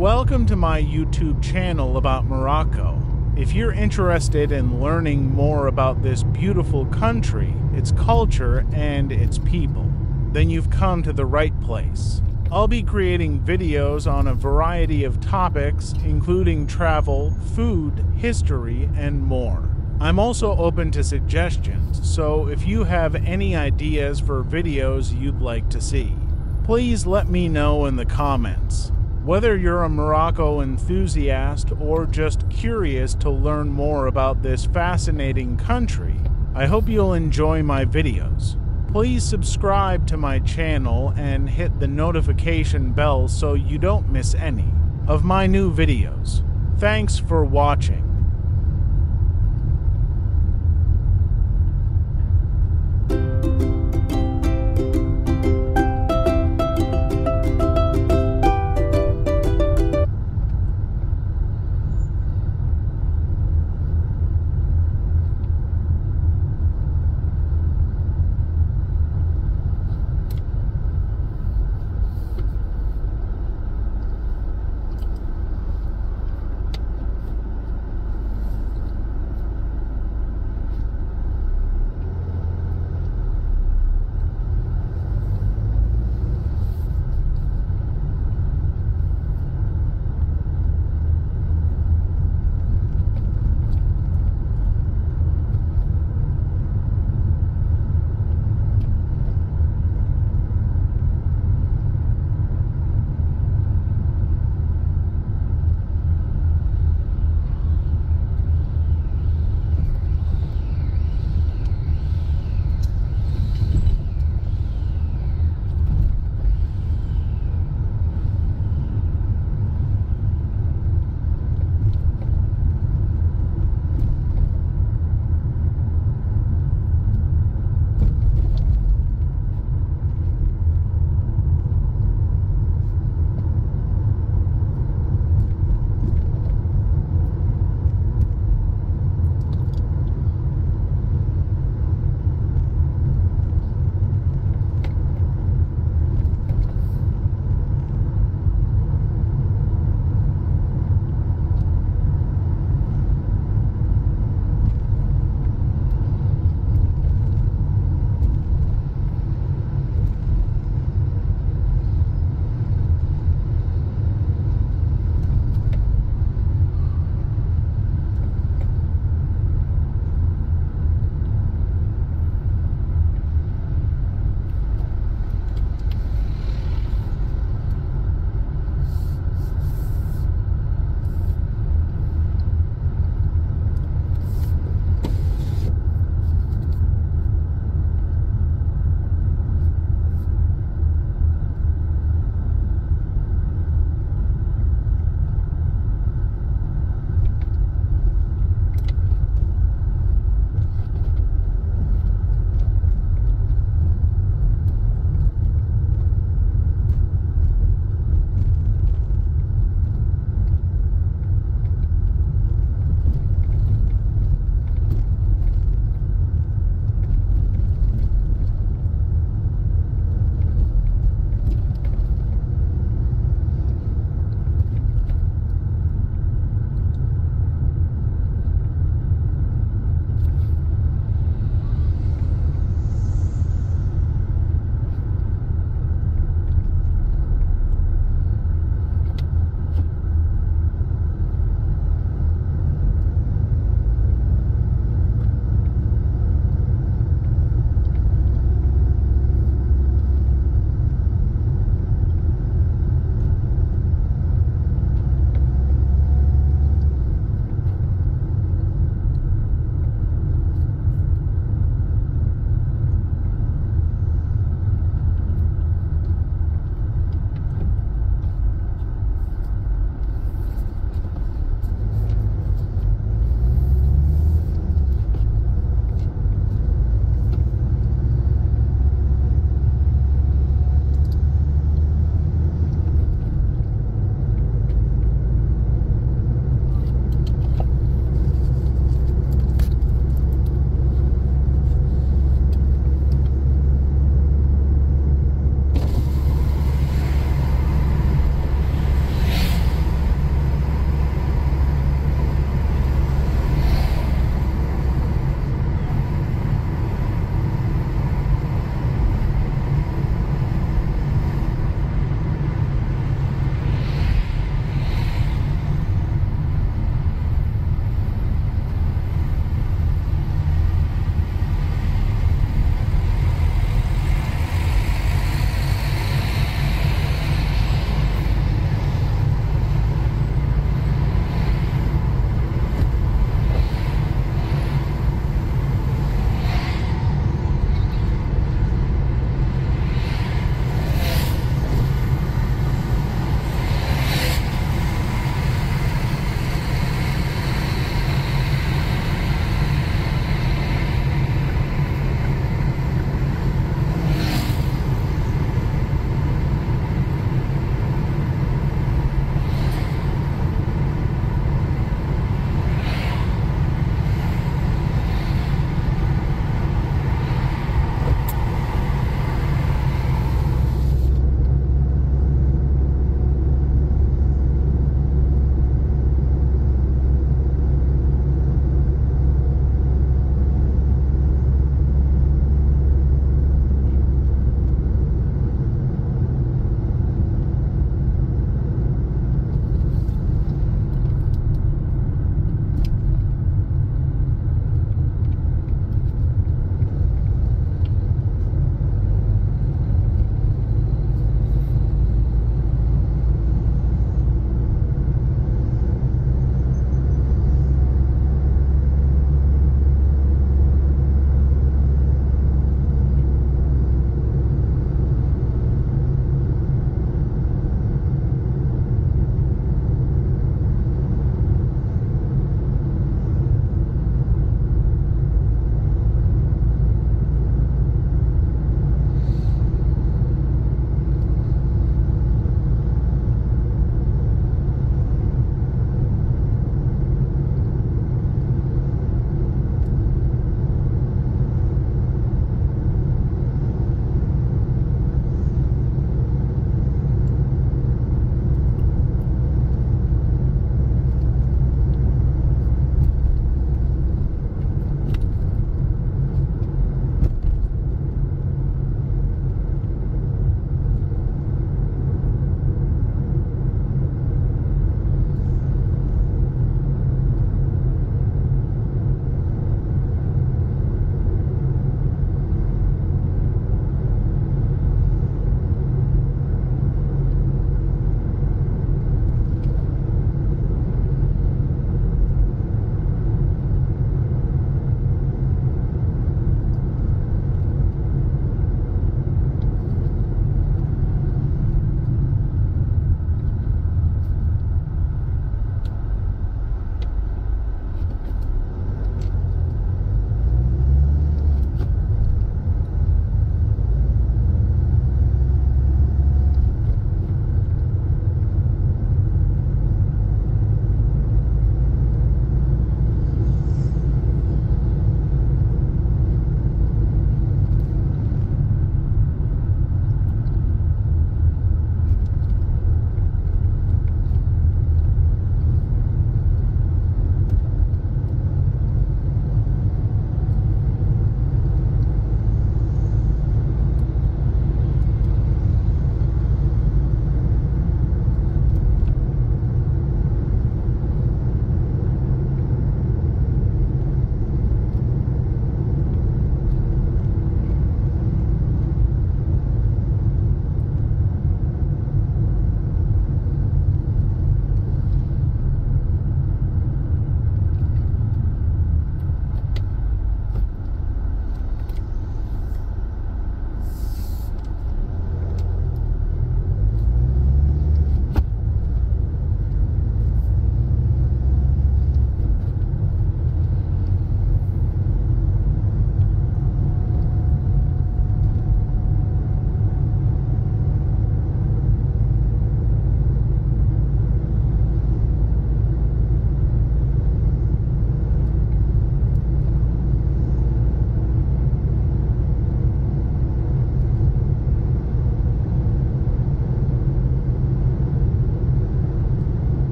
Welcome to my YouTube channel about Morocco. If you're interested in learning more about this beautiful country, its culture, and its people, then you've come to the right place. I'll be creating videos on a variety of topics, including travel, food, history, and more. I'm also open to suggestions, so if you have any ideas for videos you'd like to see, please let me know in the comments. Whether you're a Morocco enthusiast or just curious to learn more about this fascinating country, I hope you'll enjoy my videos. Please subscribe to my channel and hit the notification bell so you don't miss any of my new videos. Thanks for watching.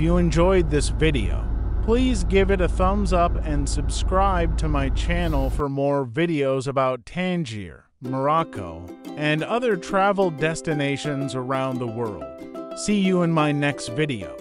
If you enjoyed this video, please give it a thumbs up and subscribe to my channel for more videos about Tangier, Morocco, and other travel destinations around the world. See you in my next video.